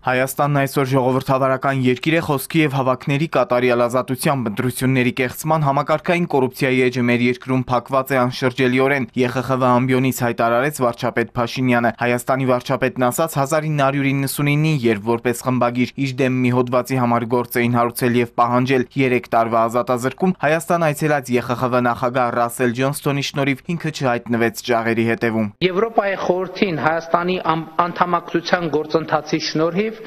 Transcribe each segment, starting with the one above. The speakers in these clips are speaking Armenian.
Հայաստանն այսօր ժողովրդավարական երկիր է խոսքի եւ հավաքների կատարյալ ազատությամբ ընտրությունների կեղծման համակարգային կոռուպցիայի էջը մեր երկրում փակված է անշրջելիորեն ԵԽԽՎ ամբիոնից հայտարարեց վարչապետ Փաշինյանը Հայաստանի վարչապետն ասաց 1999-ին երբ որպես խմբագիր իր դեմ մի հոդվածի համար գործ էին հարուցել եւ պահանջել 3 տարվա ազատազրկում Հայաստան այցելած ԵԽԽՎ նախագահ Ռասել Ջոնստոնի շնորհիվ ինքը չհայտնվեց ճաղերի հետևում Եվրոպայի խորհրդին Հայաստանի անդամակցության գործընթացի շնորհիվ շնորհիվ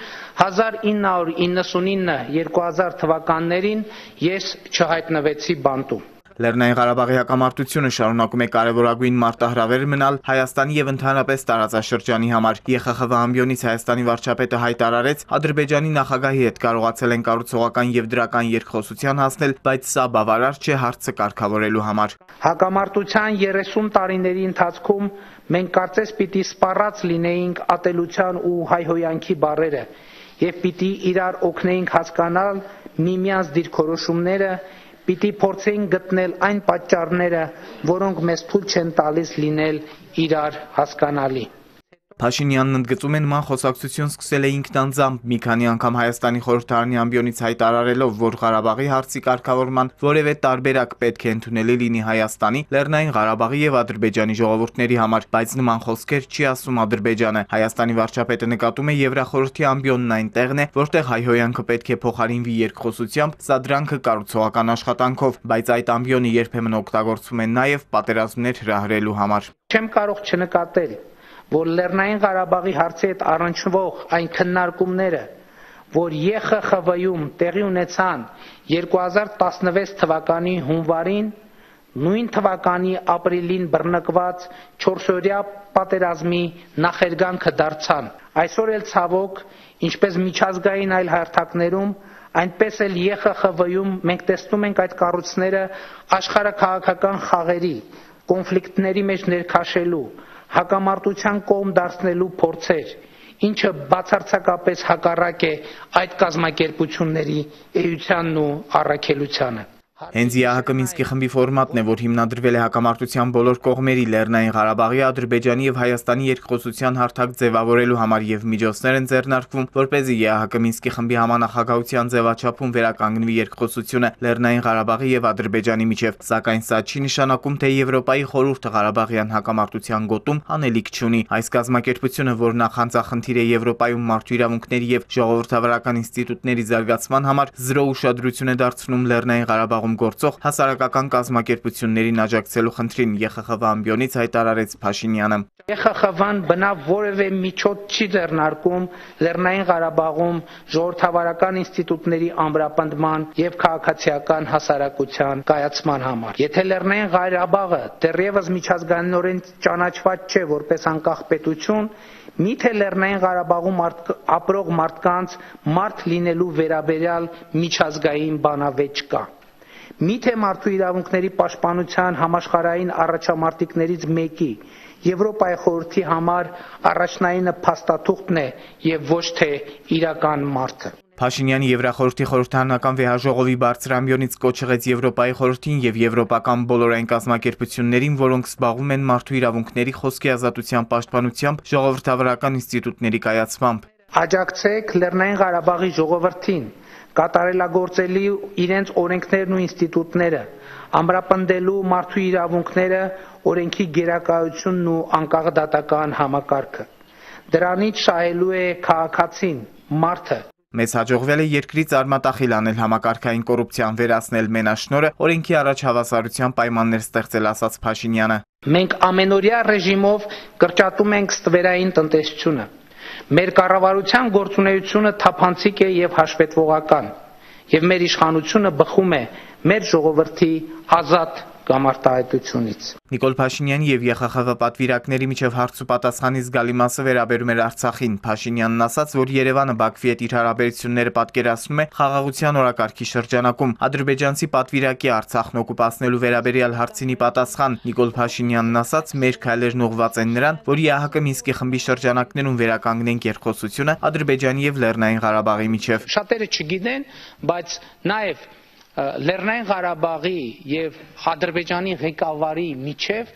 1999-2000 թվականներին ես չհայտնվեցի բանտում։ Լեռնային Ղարաբաղի հակամարտությունը շարունակում է կարևորագույն մարտահրավեր մնալ Հայաստանի եւ ընդհանրապես տարածաշրջանի համար։ ԵԽԽՎ ամբիոնից Հայաստանի վարչապետը հայտարարեց, Ադրբեջանի նախագահի հետ կարողացել են կառուցողական եւ դրական երկխոսության հասնել, բայց սա բավարար չէ հարցը կարգավորելու համար։ Հակամարտության 30 տարիների ընթացքում մենք կարծես պիտի սպառած լինեինք ատելության ու հայհոյանքի բարերը եւ պիտի իրար օգնեինք հասկանալ միմյանց դիրքորոշումները պիտի փորձեին գտնել այն պատճառները, որոնք մեզ թույլ չեն տալիս լինել իրար հասկանալի։ Փաշինյանն ընդգծում է նման խոսակցություն սկսել է ինքնանձամբ մի քանի անգամ Հայաստանի խորհրդարանի ամբիոնից հայտարարելով, որ Ղարաբաղի հարցի կարգավորման որևէ տարբերակ պետք է ընդունելի լինի Հայաստանի, Լեռնային Ղարաբաղի եւ Ադրբեջանի ժողովուրդների համար, բայց նման խոսքեր չի ասում Ադրբեջանը։ Հայաստանի վարչապետը նկատում է Եվրախորհրդի ամբիոնն այնտեղն է, որտեղ հայհոյանքը պետք է փոխարինվի երկխոսությամբ, սադրանքը կառուցողական աշխատանքով, բայց այդ ամբիոնը երբեմն օգտագործվում է նաեւ պատերազմներ հրահրելու համար։ Չեմ կարող չնկատել որ Լեռնային Ղարաբաղի հարցի հետ առնչվող այն քննարկումները, որ ԵԽԽՎ-ում տեղի ունեցան 2016 թվականի հունվարին, նույն թվականի ապրիլին բռնկված 4-օրյա պատերազմի նախերգանքը դարձան։ Այսօր էլ ցավոք, ինչպես միջազգային այլ հարթակներում, այնպես էլ ԵԽԽՎ-ում մենք տեսնում ենք այդ կառույցները աշխարհակաղակական խաղերի, կոնֆլիկտների մեջ ներքաշելու, հակամարտության կողմ դարձնելու փորձեր, ինչը բացարձակապես հակառակ է այդ կազմակերպությունների էությանն ու առաքելությանը։ Հենց ԵԱՀԿ Մինսկի խմբի ֆորմատն է, որ հիմնադրվել է հակամարտության բոլոր կողմերի Լեռնային Ղարաբաղի, Ադրբեջանի եւ Հայաստանի երկխոսության հարթակ ձևավորելու համար եւ միջոցներ են ձեռնարկվում, որ เป զի ԵԱՀԿ Մինսկի խմբի համանախագահության ձևաչափում վերականգնվի երկխոսությունը Լեռնային Ղարաբաղի եւ Ադրբեջանի միջև, սակայն սա չի նշանակում, թե Եվրոպայի խորհուրդը Ղարաբաղյան հակամարտության գոտում անելիք չունի։ Այս կազմակերպությունը, որ նախանձախնդիր է Եվրոպայում մարդու իրավունքների եւ ժողովրդավարական ինստիտուտների զարգացման համար, զրո ուշադրություն է դարձնում Լեռնային Ղարաբաղում Ղարաբաղում գործող հասարակական կազմակերպություններին աջակցելու խնդրին ԵԽԽՎ ամբիոնից հայտարարեց Փաշինյանը։ ԵԽԽՎ-ն բնավ որևէ միջոց չի ձեռնարկում Լեռնային Ղարաբաղում ժողովրդավարական ինստիտուտների ամրապնդման եւ քաղաքացիական հասարակության կայացման համար։ Եթե Լեռնային Ղարաբաղը դեռևս միջազգայինորեն ճանաչված չէ որպես անկախ պետություն, Միթե Լեռնային Ղարաբաղում ապրող մարդկանց մարդ լինելու վերաբերյալ միջազգային բանավեճ կա։ Միթե մարդու իրավունքների պաշտպանության համաշխարհային առաջամարտիկներից մեկի Եվրոպայի խորհրդի համար առաջնայինը փաստաթուղթն է եւ ոչ թե իրական մարդը։ Փաշինյանը Եվրախորհրդի խորհրդարանական վեհաժողովի բարձրամբյոնից կոչղեց Եվրոպայի խորհրդին եւ եվրոպական բոլոր այն կազմակերպություններին, որոնք զբաղվում են մարդու իրավունքների խոսքի ազատության պաշտպանությամբ, ժողովրդավարական ինստիտուտների կայացմամբ։ Աջակցեք Լեռնային Ղարաբաղի ժողովրդին կատարելագործելի իրենց օրենքներն ու ինստիտուտները, ամրապնդելու մարդու իրավունքները, օրենքի գերակայությունն ու անկախ դատական համակարգը։ Դրանից շահելու է քաղաքացին, մարդը, Մեզ հաջողվել է երկրից արմատախիլ անել համակարգային կոռուպցիան վերացնել մենաշնորը, օրենքի առաջ հավասարության պայմաններ ստեղծել, ասաց Փաշինյանը։ Մենք ամենօրյա ռեժիմով կրճատում ենք ստվերային տնտեսությունը։ Մեր կառավարության գործունեությունը թափանցիկ է եւ հաշվետվողական, եւ մեր իշխանությունը բխում է մեր ժողովրդի ազատ կամ արտահայտությունից։ Նիկոլ Փաշինյանի եւ ԵԽԽՎ պատվիրակների միջև հարց ու պատասխանի զգալի մասը վերաբերում էր Արցախին։ Փաշինյանն ասաց, որ Երևանը Բաքվի հետ իր հարաբերությունները պատկերացնում է խաղաղության օրակարգի շրջանակում։ Ադրբեջանցի պատվիրակի Արցախն օկուպացնելու վերաբերյալ հարցինի պատասխան Նիկոլ Փաշինյանն ասաց, մեր քայլերն ուղղված են նրան, որ ՀՀԿ Մինսկի խմբի շրջանակներում վերականգնենք երկխոսությունը Ադրբեջանի եւ Լեռնային Ղարաբաղի միջև։ Շատերը չգիտեն, բայց նաեւ Լեռնային Ղարաբաղի եւ Ադրբեջանի ղեկավարի միջև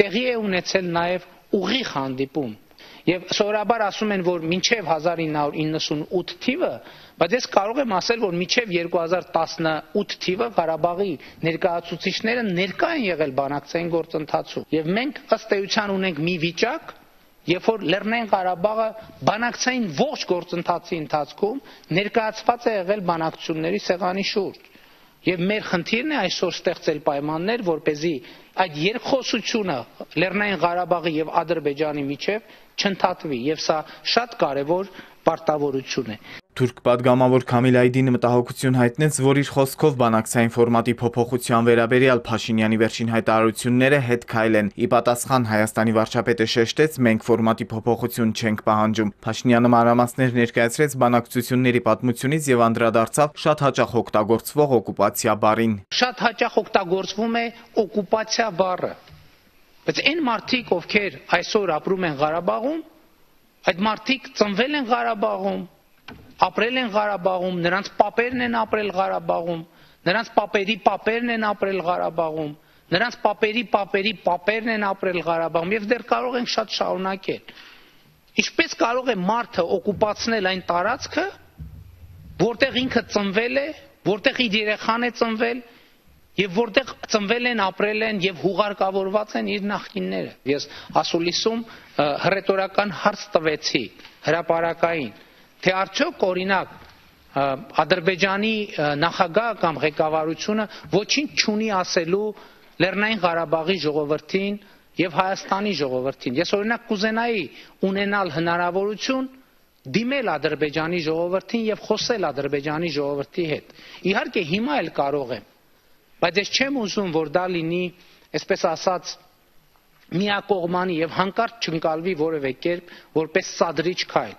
տեղի է ունեցել նաեւ ուղիղ հանդիպում եւ սովորաբար ասում են, որ մինչեւ 1998 թիվը, բայց ես կարող եմ ասել, որ մինչեւ 2018 թիվը Ղարաբաղի ներկայացուցիչները ներկա են եղել բանակցային գործընթացում եւ մենք ըստ էության ունենք մի վիճակ, Երբ որ Լեռնային Ղարաբաղը բանակցային ողջ գործընթացի ընթացքում ներկայացված է եղել բանակցությունների սեղանի շուրջ, Եվ մեր խնդիրն է այսօր ստեղծել պայմաններ, որ เป զի այդ երկխոսությունը Լեռնային Ղարաբաղի եւ Ադրբեջանի միջև չընդհատվի եւ սա շատ կարեւոր պարտավորություն է։ Թուրք պատգամավոր Քամիլ Այդինը մտահոգություն հայտնեց, որ իր խոսքով բանակցային ֆորմատի փոփոխության վերաբերյալ Փաշինյանի վերջին հայտարարությունները հետ քայլ են։ Ի պատասխան Հայաստանի վարչապետը շեշտեց, մենք ֆորմատի փոփոխություն չենք պահանջում։ Փաշինյանը մանրամասներ ներկայացրեց բանակցությունների պատմությունից եւ անդրադարձավ շատ հաճախ օգտագործվող օկուպացիա բառին։ Շատ հաճախ օգտագործվում է օկուպացիա բառը։ Բայց այն մարդիկ, ովքեր այսօր ապրում են Ղարաբաղում, այդ մարդիկ ծնվել են Ղարաբաղում, ապրել են Ղարաբաղում, նրանց պապերն են ապրել Ղարաբաղում, նրանց պապերի պապերն են ապրել Ղարաբաղում, նրանց պապերի պապերի պապերն են ապրել Ղարաբաղում եւ դեռ կարող ենք շատ շարունակել։ Ինչպես կարող է մարդը օկուպացնել այն տարածքը, որտեղ ինքը ծնվել է, որտեղ իր երեխան է ծնվել եւ որտեղ ծնվել են, ապրել են եւ հուղարկավորված են իր նախնիները։ Ես ասուլիսում հռետորական հարց տվեցի հրաապարակային թե արդյոք օրինակ Ադրբեջանի նախագահ կամ ղեկավարությունը ոչինչ չունի ասելու Լեռնային Ղարաբաղի ժողովրդին եւ Հայաստանի ժողովրդին։ Ես օրինակ կուզենայի ունենալ հնարավորություն դիմել Ադրբեջանի ժողովրդին եւ խոսել Ադրբեջանի ժողովրդի հետ։ Իհարկե հիմա էլ կարող եմ, բայց ես չեմ ուզում, որ դա լինի, այսպես ասած, միակողմանի եւ հանկարծ չընկալվի որևէ կերպ որպես սադրիչ քայլ։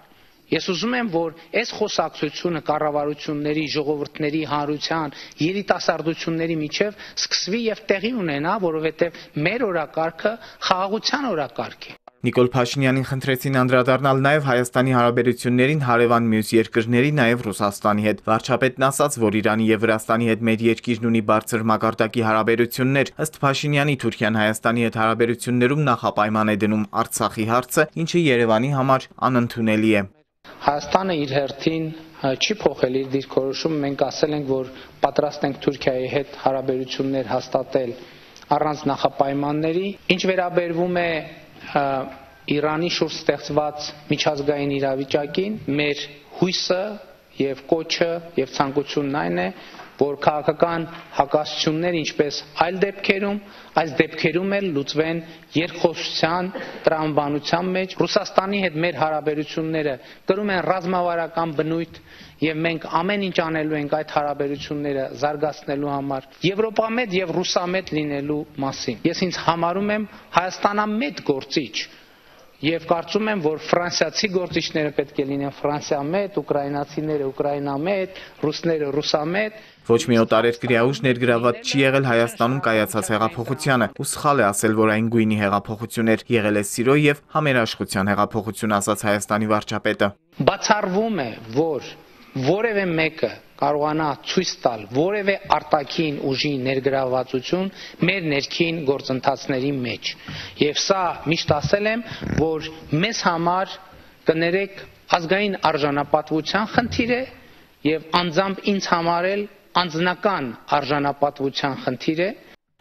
Ես ուզում եմ, որ այս խոսակցությունը կառավարությունների, ժողովուրդների, հանրության, երիտասարդությունների միջև սկսվի եւ տեղի ունենա, որովհետեւ մեր օրակարգը խաղաղության օրակարգ է։ Նիկոլ Փաշինյանին խնդրեցին անդրադառնալ նաև Հայաստանի հարաբերություններին հարևան մյուս երկրների, նաև Ռուսաստանի հետ։ Վարչապետն ասաց, որ Իրանի եւ Վրաստանի հետ մեր երկիրն ունի բարձր մակարդակի հարաբերություններ։ Ըստ Փաշինյանի Թուրքիան Հայաստանի հետ հարաբերություններում նախապայման է դնում Արցախի հարցը, ինչը Երևանի համար անընդունելի է։ Հայաստանը իր հերթին չի փոխել իր դիրքորոշումը, մենք ասել ենք, որ պատրաստ ենք Թուրքիայի հետ հարաբերություններ հաստատել առանց նախապայմանների։ Ինչ վերաբերվում է Իրանի շուրջ ստեղծված միջազգային իրավիճակին, մեր հույսը եւ կոչը եւ ցանկությունն այն է, որ քաղաքական հակասություններ ինչպես այլ դեպքերում, այս դեպքերում էլ լուծվեն երկխոսության տրամաբանության մեջ։ Ռուսաստանի հետ մեր հարաբերությունները կրում են ռազմավարական բնույթ եւ մենք ամեն ինչ անելու ենք այդ հարաբերությունները զարգացնելու համար Եվրոպամետ եւ ռուսամետ լինելու մասին։ Ես ինձ համարում եմ Հայաստանամետ գործիչ Եվ կարծում եմ, որ ֆրանսիացի գործիչները պետք է լինեն ֆրանսիամետ, ուկրաինացիները ուկրաինամետ, ռուսները ռուսամետ։ Ոչ մի օտարերկրյա ուժ ներգրաված չի եղել Հայաստանում կայացած հեղափոխությանը։ Ու սխալ է ասել, որ այն գույնի հեղափոխություն էր, եղել է սիրո եւ համերաշխության հեղափոխություն, ասաց Հայաստանի վարչապետը։ Բացառվում է, որ որևէ մեկը կարողանա ցույց տալ որևէ արտաքին ուժի ներգրավվածություն մեր ներքին գործընթացների մեջ։ Եվ սա միշտ ասել եմ, որ մեզ համար կներեք ազգային արժանապատվության խնդիր է եւ անձամբ ինձ համար էլ անձնական արժանապատվության խնդիր է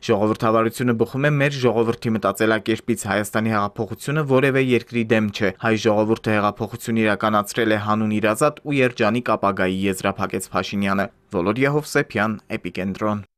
Ժողովրդավարությունը բխում է մեր ժողովրդի մտածելակերպից Հայաստանի հեղափոխությունը որևէ երկրի դեմ չէ։ Հայ ժողովուրդը հեղափոխություն իրականացրել է հանուն իրազատ ու երջանիկ ապագայի եզրափակեց Փաշինյանը։ Վոլոդիա Հովսեփյան, Էպիկենտրոն։